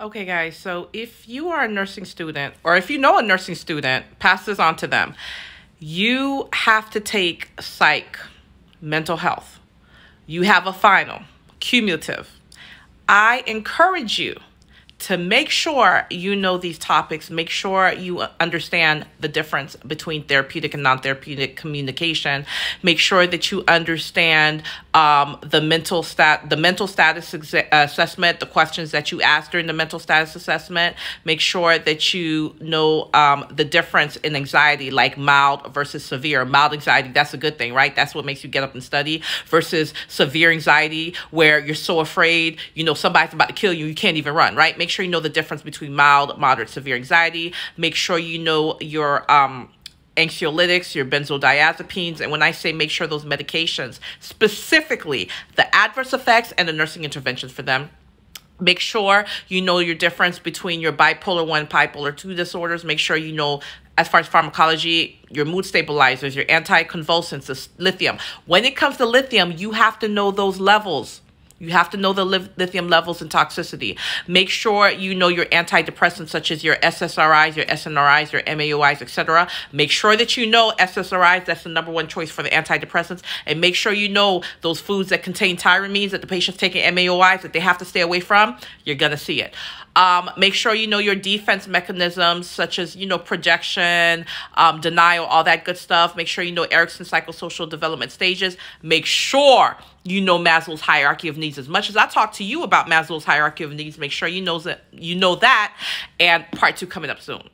Okay, guys, so if you are a nursing student, or if you know a nursing student, pass this on to them. You have to take psych, mental health. You have a final, cumulative. I encourage you to make sure you know these topics, make sure you understand the difference between therapeutic and non-therapeutic communication. Make sure that you understand um, the mental stat, the mental status assessment, the questions that you ask during the mental status assessment. Make sure that you know um, the difference in anxiety, like mild versus severe. Mild anxiety, that's a good thing, right? That's what makes you get up and study. Versus severe anxiety, where you're so afraid, you know, somebody's about to kill you, you can't even run, right? Make sure you know the difference between mild, moderate, severe anxiety. Make sure you know your um, anxiolytics, your benzodiazepines. And when I say make sure those medications, specifically the adverse effects and the nursing interventions for them, make sure you know your difference between your bipolar 1 bipolar 2 disorders make sure you know as far as pharmacology your mood stabilizers your anticonvulsants lithium when it comes to lithium you have to know those levels you have to know the lithium levels and toxicity. Make sure you know your antidepressants, such as your SSRIs, your SNRIs, your MAOIs, etc. Make sure that you know SSRIs. That's the number one choice for the antidepressants. And make sure you know those foods that contain tyramines that the patient's taking MAOIs that they have to stay away from. You're going to see it. Um, make sure you know your defense mechanisms, such as, you know, projection, um, denial, all that good stuff. Make sure you know Erikson psychosocial development stages. Make sure you know Maslow's hierarchy of needs as much as I talk to you about Maslow's hierarchy of needs. Make sure you know that you know that, and part two coming up soon.